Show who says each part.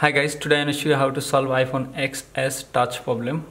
Speaker 1: Hi guys, today I'm going to show you how to solve iPhone XS touch problem.